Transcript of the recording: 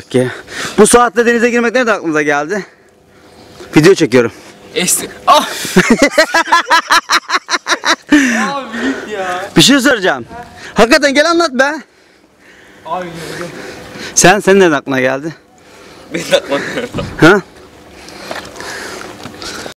Peki. Bu saatte denize girmek nereden aklınıza geldi? Video çekiyorum. Esti. Ah! Abi git ya. Bir şey soracağım. Hakikaten gel anlat be. Abi Sen, senin nereden aklına geldi? Benim aklıma Ha?